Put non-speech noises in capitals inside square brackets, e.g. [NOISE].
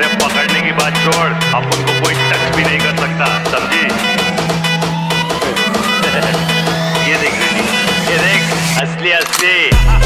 अरे पकड़ने की बात छोड़। अब उनको कोई टच भी नहीं कर सकता, समझी? [LAUGHS] ये देख रही ये देख, असली असली।